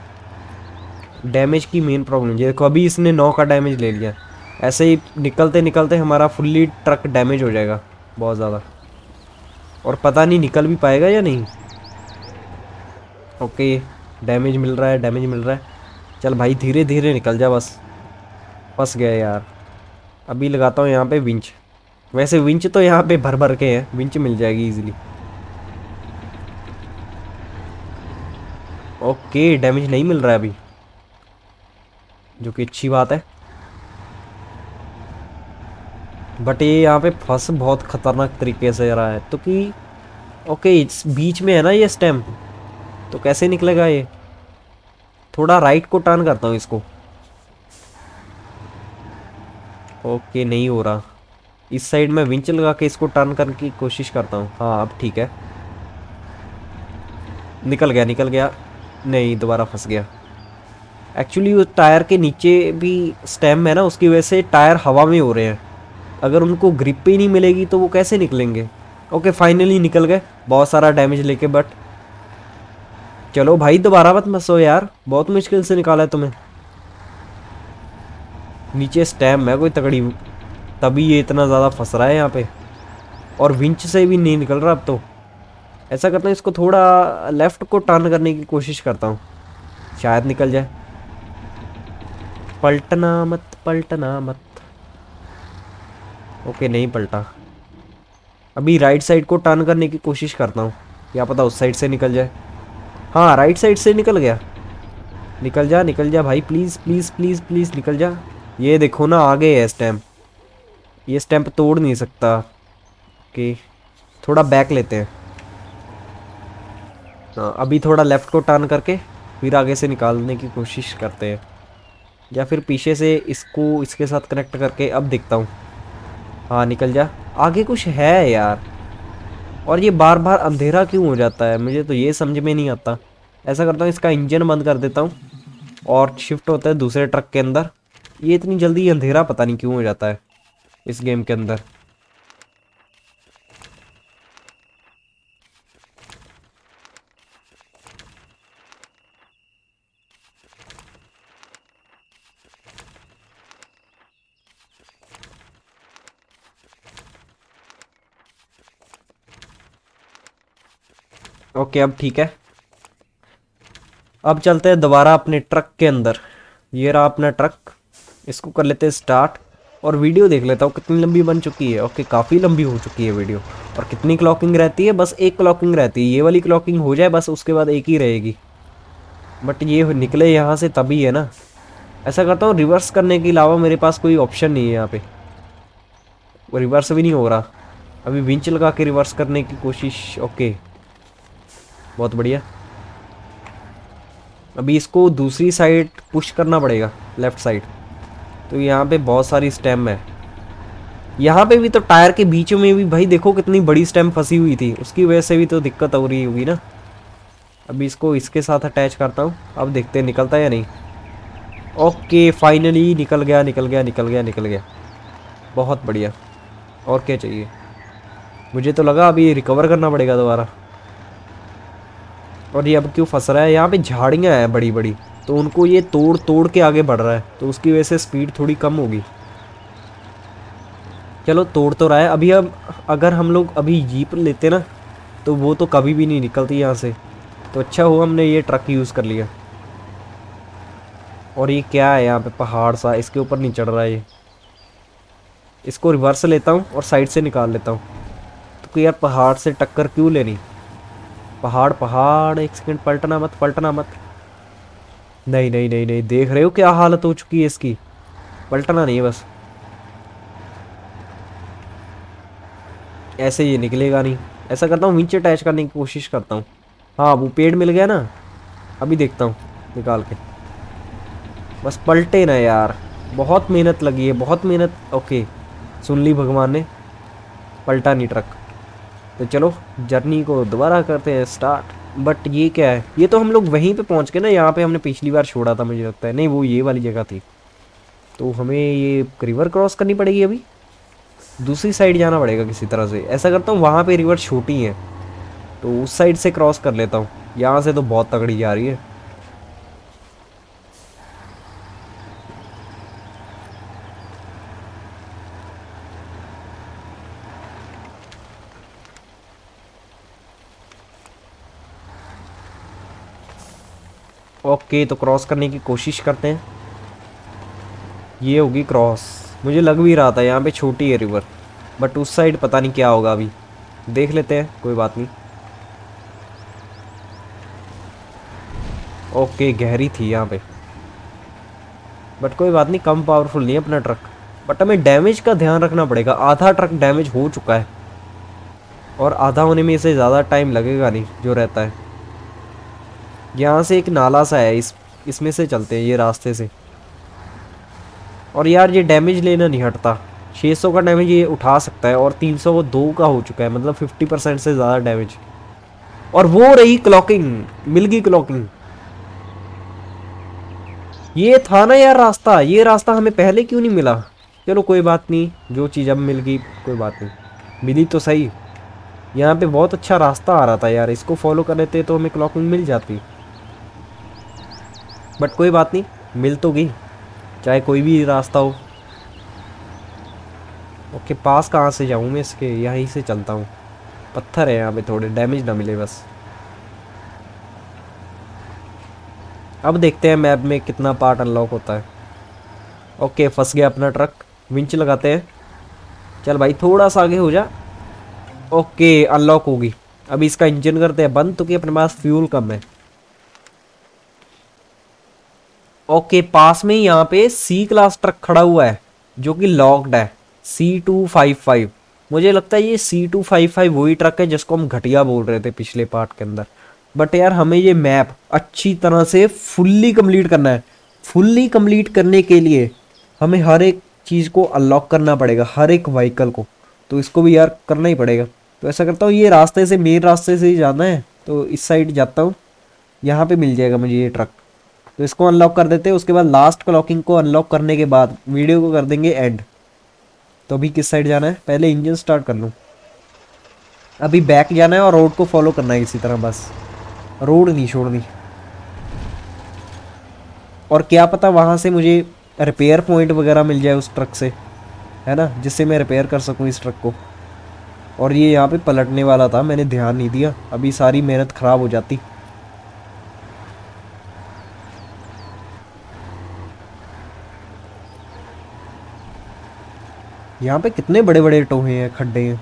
डैमेज की मेन प्रॉब्लम देखो, अभी इसने नौ का डैमेज ले लिया। ऐसे ही निकलते निकलते हमारा फुल्ली ट्रक डैमेज हो जाएगा, बहुत ज़्यादा। और पता नहीं निकल भी पाएगा या नहीं। ओके डैमेज मिल रहा है, डैमेज मिल रहा है। चल भाई धीरे धीरे निकल जा बस। फंस गया यार। अभी लगाता हूँ यहाँ पे विंच वैसे विंच तो यहाँ पे भर भर के हैं। विंच मिल जाएगी इजीली ओके डैमेज नहीं मिल रहा है अभी। जो कि अच्छी बात है। बट ये यहाँ पे फंस बहुत ख़तरनाक तरीके से रहा है। तो कि ओके बीच में है ना ये स्टेम तो कैसे निकलेगा ये? थोड़ा राइट को टर्न करता हूँ इसको। ओके नहीं हो रहा। इस साइड में विंच लगा के इसको टर्न करने की कोशिश करता हूँ। हाँ अब ठीक है। निकल गया निकल गया। नहीं, दोबारा फंस गया। एक्चुअली उस टायर के नीचे भी स्टेम है ना, उसकी वजह से टायर हवा में हो रहे हैं। अगर उनको ग्रिप ही नहीं मिलेगी तो वो कैसे निकलेंगे? ओके फाइनली निकल गए। बहुत सारा डैमेज लेके बट चलो भाई, दोबारा मत मसो यार। बहुत मुश्किल से निकाला है तुम्हें। नीचे स्टैम है, कोई तगड़ी तभी ये इतना ज़्यादा फंस रहा है यहाँ पे। और विंच से भी नहीं निकल रहा अब तो। ऐसा करता हूँ, इसको थोड़ा लेफ़्ट को टर्न करने की कोशिश करता हूँ। शायद निकल जाए। पलटना मत पलटना मत। ओके, नहीं पलटा। अभी राइट साइड को टर्न करने की कोशिश करता हूँ। क्या पता उस साइड से निकल जाए। हाँ राइट साइड से निकल गया। निकल जा निकल जा भाई प्लीज़ प्लीज़ प्लीज़ प्लीज़ निकल जा। ये देखो ना, आगे है स्टैम्प ये स्टैम्प तोड़ नहीं सकता। कि थोड़ा बैक लेते हैं। हाँ अभी थोड़ा लेफ़्ट को टर्न करके, फिर आगे से निकालने की कोशिश करते हैं। या फिर पीछे से इसको, इसके साथ कनेक्ट करके अब देखता हूँ। हाँ निकल जा। आगे कुछ है यार। और ये बार बार अंधेरा क्यों हो जाता है? मुझे तो ये समझ में नहीं आता। ऐसा करता हूँ, इसका इंजन बंद कर देता हूँ और शिफ्ट होता है दूसरे ट्रक के अंदर। ये इतनी जल्दी अंधेरा पता नहीं क्यों हो जाता है इस गेम के अंदर। ओके, अब ठीक है। अब चलते हैं दोबारा अपने ट्रक के अंदर। ये रहा अपना ट्रक। इसको कर लेते हैं स्टार्ट। और वीडियो देख लेता हूँ कितनी लंबी बन चुकी है। ओके, काफ़ी लंबी हो चुकी है वीडियो। और कितनी क्लॉकिंग रहती है? बस एक क्लॉकिंग रहती है। ये वाली क्लॉकिंग हो जाए, बस उसके बाद एक ही रहेगी। बट ये निकले यहाँ से तभी है ना। ऐसा करता हूँ, रिवर्स करने के अलावा मेरे पास कोई ऑप्शन नहीं है यहाँ पे। वो रिवर्स भी नहीं हो रहा। अभी विंच लगा के रिवर्स करने की कोशिश, ओके। बहुत बढ़िया। अभी इसको दूसरी साइड पुश करना पड़ेगा लेफ़्ट साइड तो यहाँ पे बहुत सारी स्टेम है। यहाँ पे भी तो टायर के बीच में भी, भाई देखो कितनी बड़ी स्टेम फंसी हुई थी। उसकी वजह से भी तो दिक्कत हो रही होगी ना। अभी इसको इसके साथ अटैच करता हूँ। अब देखते हैं निकलता है या नहीं। ओके फाइनली निकल गया निकल गया निकल गया निकल गया। बहुत बढ़िया। और क्या चाहिए? मुझे तो लगा अभी रिकवर करना पड़ेगा दोबारा। और ये अब क्यों फंस रहा है? यहाँ पे झाड़ियाँ हैं बड़ी बड़ी तो उनको ये तोड़ तोड़ के आगे बढ़ रहा है तो उसकी वजह से स्पीड थोड़ी कम होगी। चलो, तोड़ तो रहा है। अभी अब, अगर हम लोग अभी जीप लेते ना तो वो तो कभी भी नहीं निकलती यहाँ से। तो अच्छा हुआ हमने ये ट्रक यूज़ कर लिया। और ये क्या है यहाँ पे? पहाड़ सा, इसके ऊपर नहीं चढ़ रहा है ये। इसको रिवर्स लेता हूँ और साइड से निकाल लेता हूँ। तो यार पहाड़ से टक्कर क्यों लेनी? पहाड़ पहाड़, एक सेकंड, पलटना मत पलटना मत। नहीं नहीं नहीं नहीं, देख रहे हो क्या हालत हो चुकी है इसकी? पलटना नहीं बस। ऐसे ये निकलेगा नहीं। ऐसा करता हूँ, नीचे अटैच करने की कोशिश करता हूँ। हाँ वो पेड़ मिल गया ना। अभी देखता हूँ, निकाल के। बस पलटे ना यार। बहुत मेहनत लगी है, बहुत मेहनत। ओके, सुन ली भगवान ने। पलटा नहीं ट्रक। तो चलो जर्नी को दोबारा करते हैं स्टार्ट बट ये क्या है? ये तो हम लोग वहीं पे पहुँच के ना, यहाँ पे हमने पिछली बार छोड़ा था, मुझे लगता है। नहीं, वो ये वाली जगह थी। तो हमें ये रिवर क्रॉस करनी पड़ेगी अभी। दूसरी साइड जाना पड़ेगा किसी तरह से। ऐसा करता हूँ, वहाँ पे रिवर छोटी है। तो उस साइड से क्रॉस कर लेता हूँ। यहाँ से तो बहुत तगड़ी जा रही है। ओके तो क्रॉस करने की कोशिश करते हैं। ये होगी क्रॉस। मुझे लग भी रहा था यहाँ पे छोटी है रिवर बट उस साइड पता नहीं क्या होगा अभी। देख लेते हैं, कोई बात नहीं। ओके, गहरी थी यहाँ पे। बट कोई बात नहीं, कम पावरफुल नहीं है अपना ट्रक बट हमें डैमेज का ध्यान रखना पड़ेगा। आधा ट्रक डैमेज हो चुका है। और आधा होने में इसे ज़्यादा टाइम लगेगा नहीं, जो रहता है। यहाँ से एक नाला सा है, इस, इसमें से चलते हैं ये रास्ते से। और यार ये डैमेज लेना नहीं हटता। 600 का डैमेज ये उठा सकता है और 302 का हो चुका है मतलब 50 परसेंट से ज़्यादा डैमेज और वो रही क्लॉकिंग मिल गई क्लॉकिंग ये था ना यार रास्ता, ये रास्ता हमें पहले क्यों नहीं मिला? चलो कोई बात नहीं, जो चीज़ अब मिल गई कोई बात नहीं। मिली तो सही। यहाँ पे बहुत अच्छा रास्ता आ रहा था यार, इसको फॉलो कर लेते तो हमें क्लॉकिंग मिल जाती। बट कोई बात नहीं, मिल तो गई। चाहे कोई भी रास्ता हो। ओके, पास कहाँ से जाऊँ मैं इसके? यहीं से चलता हूँ। पत्थर है यहाँ पे थोड़े डैमेज ना मिले बस। अब देखते हैं मैप में कितना पार्ट अनलॉक होता है। ओके, फंस गया अपना ट्रक विंच लगाते हैं। चल भाई, थोड़ा सा आगे हो जा। ओके अनलॉक होगी। अभी इसका इंजन करते हैं, बंद तो कि अपने पास फ्यूल कम है। ओके, पास में यहाँ पे सी क्लास ट्रक खड़ा हुआ है, जो कि लॉक्ड है सी टू फाइव फाइव मुझे लगता है ये सी टू फाइव फाइव वही ट्रक है जिसको हम घटिया बोल रहे थे पिछले पार्ट के अंदर। बट यार हमें ये मैप अच्छी तरह से फुल्ली कंप्लीट करना है। फुल्ली कंप्लीट करने के लिए हमें हर एक चीज़ को अनलॉक करना पड़ेगा, हर एक व्हीकल को। तो इसको भी यार करना ही पड़ेगा। तो ऐसा करता हूँ ये रास्ते से मेन रास्ते से ही जाना है तो इस साइड जाता हूँ। यहाँ पे मिल जाएगा मुझे ये ट्रक तो इसको अनलॉक कर देते हैं। उसके बाद लास्ट क्लॉकिंग को अनलॉक करने के बाद वीडियो को कर देंगे एंड तो अभी किस साइड जाना है? पहले इंजन स्टार्ट कर लूँ। अभी बैक जाना है और रोड को फॉलो करना है इसी तरह बस। रोड नहीं छोड़नी। और क्या पता वहाँ से मुझे रिपेयर पॉइंट वगैरह मिल जाए उस ट्रक से, है ना? जिससे मैं रिपेयर कर सकूँ इस ट्रक को। और ये यहाँ पे पलटने वाला था, मैंने ध्यान नहीं दिया। अभी सारी मेहनत ख़राब हो जाती। यहाँ पे कितने बड़े बड़े टोहे हैं, खड्डे हैं।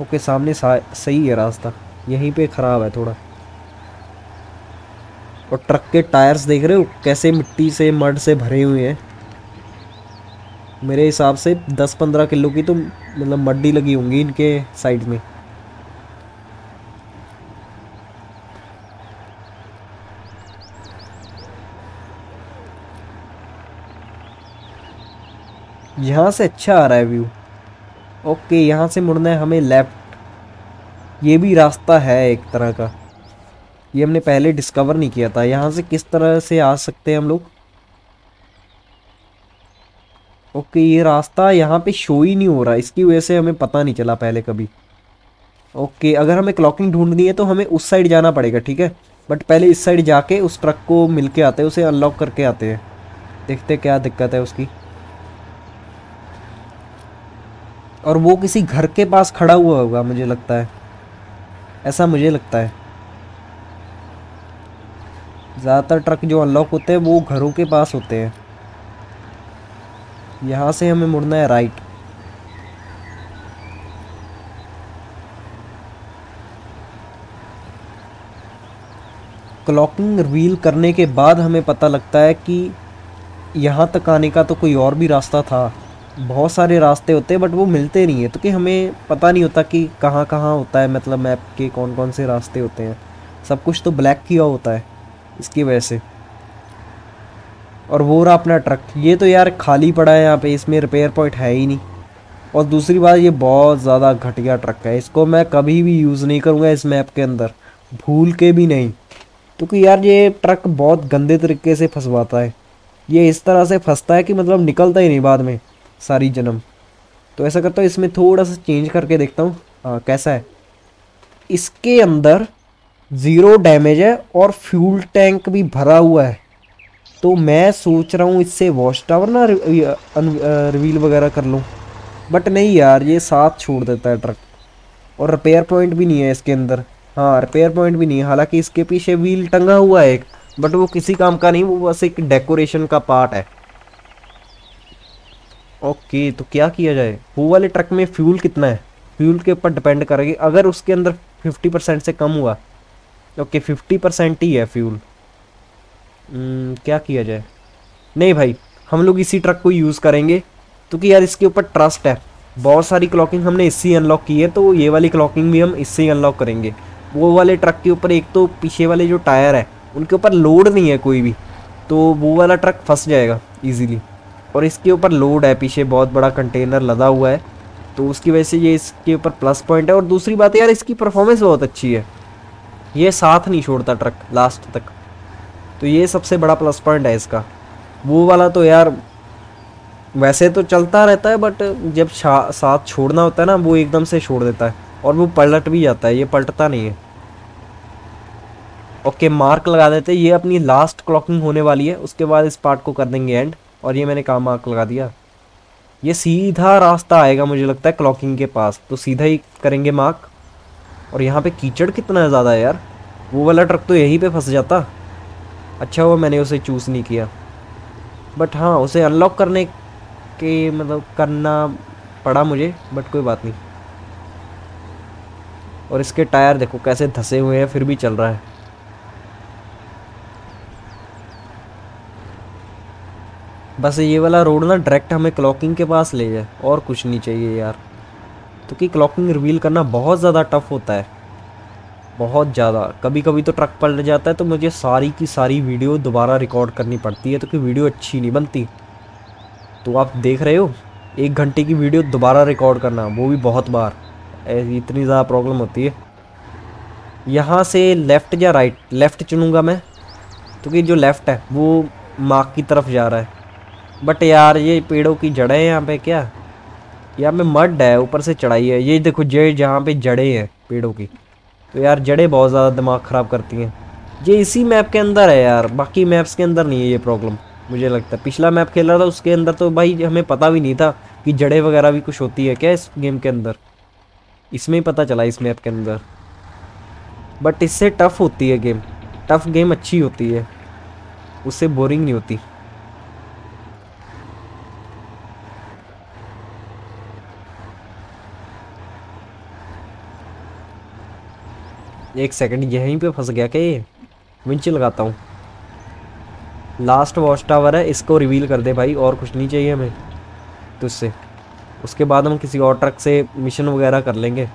ओके, सामने सही है रास्ता। यहीं पे ख़राब है थोड़ा। और ट्रक के टायर्स देख रहे हो? कैसे मिट्टी से, मड से भरे हुए हैं। मेरे हिसाब से 10-15 किलो की तो मतलब मड्डी लगी होंगी इनके साइड में। यहाँ से अच्छा आ रहा है व्यू ओके यहाँ से मुड़ना है हमें लेफ़्ट ये भी रास्ता है एक तरह का। ये हमने पहले डिस्कवर नहीं किया था। यहाँ से किस तरह से आ सकते हैं हम लोग? ओके ये रास्ता यहाँ पे शो ही नहीं हो रहा। इसकी वजह से हमें पता नहीं चला पहले कभी। ओके अगर हमें क्लॉकिंग ढूंढनी है तो हमें उस साइड जाना पड़ेगा, ठीक है? बट पहले इस साइड जाके उस ट्रक को मिल के आते हैं, उसे अनलॉक करके आते हैं। देखते क्या दिक्कत है उसकी। और वो किसी घर के पास खड़ा हुआ होगा, मुझे लगता है। ऐसा मुझे लगता है। ज़्यादातर ट्रक जो अनलॉक होते हैं, वो घरों के पास होते हैं। यहाँ से हमें मुड़ना है राइट क्लॉकिंग रिवील करने के बाद हमें पता लगता है कि यहाँ तक आने का तो कोई और भी रास्ता था। बहुत सारे रास्ते होते हैं बट वो मिलते नहीं है। तो कि हमें पता नहीं होता कि कहाँ कहाँ होता है मतलब मैप के कौन कौन से रास्ते होते हैं। सब कुछ तो ब्लैक किया होता है, इसकी वजह से। और वो रहा अपना ट्रक ये तो यार खाली पड़ा है यहाँ पे, इसमें रिपेयर पॉइंट है ही नहीं। और दूसरी बात, ये बहुत ज़्यादा घटिया ट्रक है। इसको मैं कभी भी यूज़ नहीं करूँगा इस मैप के अंदर। भूल के भी नहीं। क्योंकि यार ये ट्रक बहुत गंदे तरीके से फंसवाता है। ये इस तरह से फंसता है कि मतलब निकलता ही नहीं बाद में। सारी जन्म। तो ऐसा करता हूँ, इसमें थोड़ा सा चेंज करके देखता हूँ कैसा है। इसके अंदर ज़ीरो डैमेज है और फ्यूल टैंक भी भरा हुआ है। तो मैं सोच रहा हूँ इससे वॉश टावर ना रिवील वगैरह कर लूँ। बट नहीं यार, ये साथ छोड़ देता है ट्रक और रिपेयर पॉइंट भी नहीं है इसके अंदर। हाँ रिपेयर पॉइंट भी नहीं है। हालाँकि इसके पीछे व्हील टंगा हुआ है एक बट वो किसी काम का नहीं, वो बस एक डेकोरेशन का पार्ट है। ओके तो क्या किया जाए? वो वाले ट्रक में फ्यूल कितना है? फ्यूल के ऊपर डिपेंड करेगी। अगर उसके अंदर फिफ्टी परसेंट से कम हुआ ओके फिफ्टी परसेंट ही है फ्यूल। hmm, क्या किया जाए? नहीं भाई हम लोग इसी ट्रक को यूज़ करेंगे क्योंकि यार इसके ऊपर ट्रस्ट है। बहुत सारी क्लॉकिंग हमने इससे अनलॉक की है तो ये वाली क्लॉकिंग भी हम इससे ही अनलॉक करेंगे। वो वाले ट्रक के ऊपर एक तो पीछे वाले जो टायर है उनके ऊपर लोड नहीं है कोई भी तो वो वाला ट्रक फंस जाएगा ईजीली और इसके ऊपर लोड है, पीछे बहुत बड़ा कंटेनर लदा हुआ है। तो उसकी वजह से ये इसके ऊपर प्लस पॉइंट है। और दूसरी बात यार, इसकी परफॉर्मेंस बहुत अच्छी है। ये साथ नहीं छोड़ता ट्रक लास्ट तक। तो ये सबसे बड़ा प्लस पॉइंट है इसका। वो वाला तो यार, वैसे तो चलता रहता है बट जब साथ छोड़ना होता है ना, वो एकदम से छोड़ देता है। और वो पलट भी जाता है, ये पलटता नहीं है। ओके मार्क लगा देते ये अपनी लास्ट क्लॉकिंग होने वाली है। उसके बाद इस पार्ट को कर देंगे एंड और ये मैंने काम मार्क लगा दिया। ये सीधा रास्ता आएगा मुझे लगता है क्लॉकिंग के पास। तो सीधा ही करेंगे मार्क। और यहाँ पे कीचड़ कितना ज़्यादा है यार। वो वाला ट्रक तो यहीं पे फंस जाता। अच्छा हुआ मैंने उसे चूज़ नहीं किया। बट हाँ उसे अनलॉक करने के मतलब करना पड़ा मुझे बट कोई बात नहीं। और इसके टायर देखो कैसे धसे हुए हैं, फिर भी चल रहा है। बस ये वाला रोड ना डायरेक्ट हमें क्लॉकिंग के पास ले जाए, और कुछ नहीं चाहिए यार। तो क्लॉकिंग रिवील करना बहुत ज़्यादा टफ होता है। बहुत ज़्यादा। कभी कभी तो ट्रक पलट जाता है तो मुझे सारी की सारी वीडियो दोबारा रिकॉर्ड करनी पड़ती है तो वीडियो अच्छी नहीं बनती। तो आप देख रहे हो, एक घंटे की वीडियो दोबारा रिकॉर्ड करना, वो भी बहुत बार। इतनी ज़्यादा प्रॉब्लम होती है। यहाँ से लेफ़्ट या राइट लेफ़्ट चुनूँगा मैं, क्योंकि तो जो लेफ़्ट है, वो मार्क की तरफ़ जा रहा है। बट यार, ये पेड़ों की जड़ें हैं यहाँ पे क्या? यहाँ पे मड है, ऊपर से चढ़ाई है। ये देखो जड़ जहाँ पे जड़ें हैं पेड़ों की। तो यार, जड़ें बहुत ज़्यादा दिमाग ख़राब करती हैं। ये इसी मैप के अंदर है यार, बाकी मैप्स के अंदर नहीं है ये प्रॉब्लम मुझे लगता है। पिछला मैप खेल था, उसके अंदर तो भाई हमें पता भी नहीं था कि जड़ें वगैरह भी कुछ होती है क्या इस गेम के अंदर। इसमें ही पता चला इस मैप के अंदर। बट इससे टफ़ होती है गेम टफ़ गेम अच्छी होती है। उससे बोरिंग नहीं होती। एक सेकंड यहीं पे फंस गया क्या ये? विंच लगाता हूँ। लास्ट वॉच टावर है, इसको रिवील कर दे भाई, और कुछ नहीं चाहिए हमें तुझसे। उसके बाद हम किसी और ट्रक से मिशन वगैरह कर लेंगे।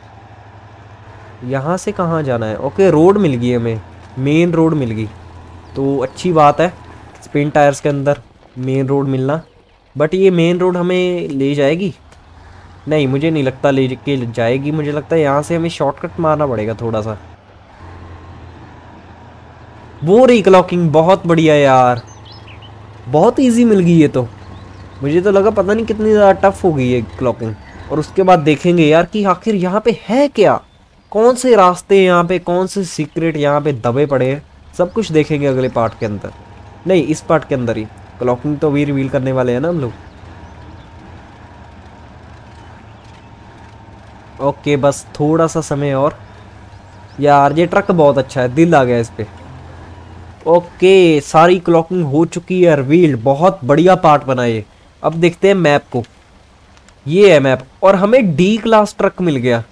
यहाँ से कहाँ जाना है? ओके रोड मिल गई हमें। मेन रोड मिल गई। तो अच्छी बात है स्पिन टायर्स के अंदर मेन रोड मिलना। बट ये मेन रोड हमें ले जाएगी? नहीं, मुझे नहीं लगता ले के जाएगी। मुझे लगता है यहाँ से हमें शॉर्टकट मारना पड़ेगा थोड़ा सा। वो रही क्लॉकिंग बहुत बढ़िया यार। बहुत इजी मिल गई ये तो। मुझे तो लगा पता नहीं कितनी ज़्यादा टफ हो गई है क्लॉकिंग और उसके बाद देखेंगे यार कि आखिर यहाँ पे है क्या? कौन से रास्ते यहाँ पे, कौन से सीक्रेट यहाँ पे दबे पड़े हैं? सब कुछ देखेंगे अगले पार्ट के अंदर। नहीं, इस पार्ट के अंदर ही। क्लॉकिंग तो अभी रिवील करने वाले हैं ना हम लोग। ओके बस थोड़ा सा समय और। यार, ये ट्रक बहुत अच्छा है। दिल आ गया इस पर ओके, सारी क्लॉकिंग हो चुकी है रिवील्ड बहुत बढ़िया पार्ट बना ये। अब देखते हैं मैप को। ये है मैप और हमें डी क्लास ट्रक मिल गया।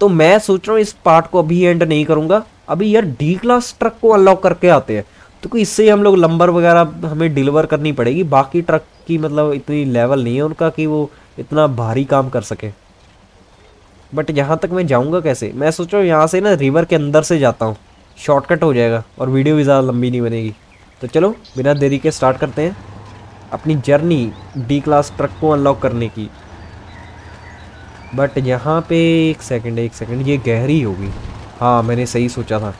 तो मैं सोच रहा हूँ इस पार्ट को अभी एंड नहीं करूँगा। अभी यार डी क्लास ट्रक को अनलॉक करके आते हैं। तो क्योंकि इससे हम लोग लंबर वगैरह हमें डिलीवर करनी पड़ेगी। बाकी ट्रक की मतलब इतनी लेवल नहीं है उनका कि वो इतना भारी काम कर सके। बट यहाँ तक मैं जाऊँगा कैसे? मैं सोच रहा हूँ यहाँ से ना रिवर के अंदर से जाता हूँ। शॉर्टकट हो जाएगा और वीडियो भी ज़्यादा लंबी नहीं बनेगी। तो चलो, बिना देरी के स्टार्ट करते हैं अपनी जर्नी डी क्लास ट्रक को अनलॉक करने की। बट यहाँ पे एक सेकंड एक सेकंड ये गहरी होगी। हाँ मैंने सही सोचा था।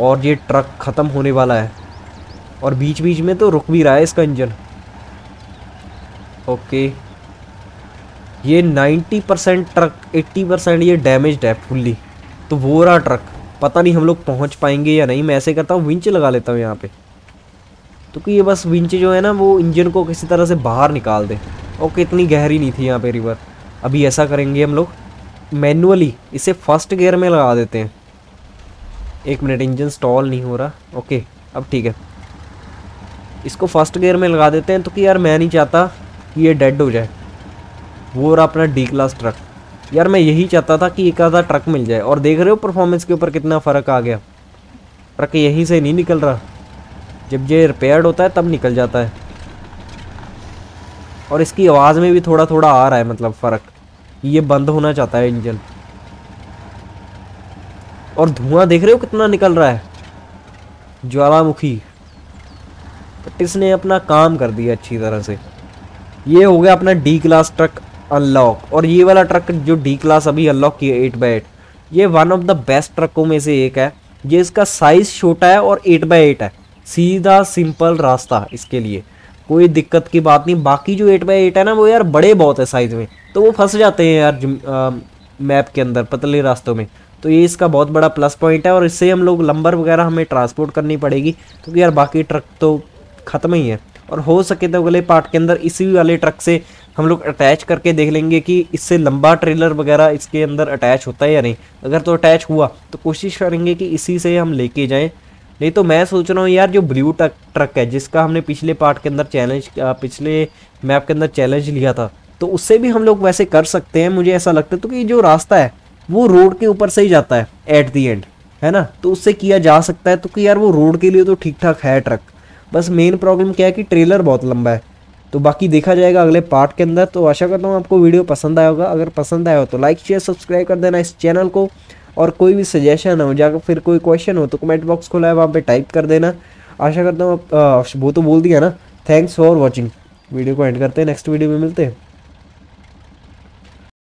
और ये ट्रक ख़त्म होने वाला है। और बीच बीच में तो रुक भी रहा है इसका इंजन ओके। ये 90 परसेंट ट्रक 80 परसेंट ये डैमेज है फुल्ली तो वो रहा ट्रक पता नहीं हम लोग पहुँच पाएँगे या नहीं, मैं ऐसे करता हूँ विंच लगा लेता हूँ यहाँ पे। तो कि ये बस विंच जो है ना, वो इंजन को किसी तरह से बाहर निकाल दे। ओके, इतनी गहरी नहीं थी यहाँ पे रिवर अभी ऐसा करेंगे हम लोग। मैनुअली इसे फ़र्स्ट गियर में लगा देते हैं। एक मिनट इंजन स्टॉल नहीं हो रहा। ओके, अब ठीक है। इसको फ़र्स्ट गियर में लगा देते हैं तो कि यार मैं नहीं चाहता कि ये डेड हो जाए। वो रहा अपना डी क्लास ट्रक यार मैं यही चाहता था कि एक आधा ट्रक मिल जाए। और देख रहे हो परफॉर्मेंस के ऊपर कितना फ़र्क आ गया। ट्रक यहीं से नहीं निकल रहा। जब ये रिपेयर्ड होता है, तब निकल जाता है। और इसकी आवाज़ में भी थोड़ा थोड़ा आ रहा है मतलब फ़र्क। ये बंद होना चाहता है इंजन और धुआँ देख रहे हो कितना निकल रहा है? ज्वालामुखी। बट इसने अपना काम कर दिया अच्छी तरह से। ये हो गया अपना डी क्लास ट्रक अनलॉक और ये वाला ट्रक जो डी क्लास अभी अनलॉक किया एट बाई एट ये वन ऑफ़ द बेस्ट ट्रकों में से एक है। ये इसका साइज़ छोटा है और एट बाई एट है। सीधा सिंपल रास्ता इसके लिए। कोई दिक्कत की बात नहीं। बाकी जो एट बाई एट है ना, वो यार बड़े बहुत है साइज़ में। तो वो फंस जाते हैं यार मैप के अंदर, पतले रास्तों में। तो ये इसका बहुत बड़ा प्लस पॉइंट है और इससे हम लोग लंबर वगैरह हमें ट्रांसपोर्ट करनी पड़ेगी। क्योंकि यार बाकी ट्रक तो ख़त्म ही है। और हो सके तो अगले पार्ट के अंदर इसी वाले ट्रक से हम लोग अटैच करके देख लेंगे कि इससे लंबा ट्रेलर वगैरह इसके अंदर अटैच होता है या नहीं। अगर तो अटैच हुआ तो कोशिश करेंगे कि इसी से हम लेके जाएँ। नहीं तो मैं सोच रहा हूँ यार, जो ब्लू ट्रक ट्रक है, जिसका हमने पिछले पार्ट के अंदर चैलेंज पिछले मैप के अंदर चैलेंज लिया था तो उससे भी हम लोग वैसे कर सकते हैं। मुझे ऐसा लगता है तो कि जो रास्ता है, वो रोड के ऊपर से ही जाता है एट दी एंड है ना? तो उससे किया जा सकता है तो कि यार वो रोड के लिए तो ठीक ठाक है ट्रक बस मेन प्रॉब्लम क्या है कि ट्रेलर बहुत लंबा है। तो बाकी देखा जाएगा अगले पार्ट के अंदर। तो आशा करता हूँ आपको वीडियो पसंद आया होगा। अगर पसंद आया हो तो लाइक शेयर सब्सक्राइब कर देना इस चैनल को। और कोई भी सजेशन हो, जाकर फिर कोई क्वेश्चन हो तो कमेंट बॉक्स खोला है, वहाँ पर टाइप कर देना। आशा करता हूँ वो तो बोल दिया ना। थैंक्स फॉर वॉचिंग वीडियो को एंड करते हैं। नेक्स्ट वीडियो में मिलते हैं।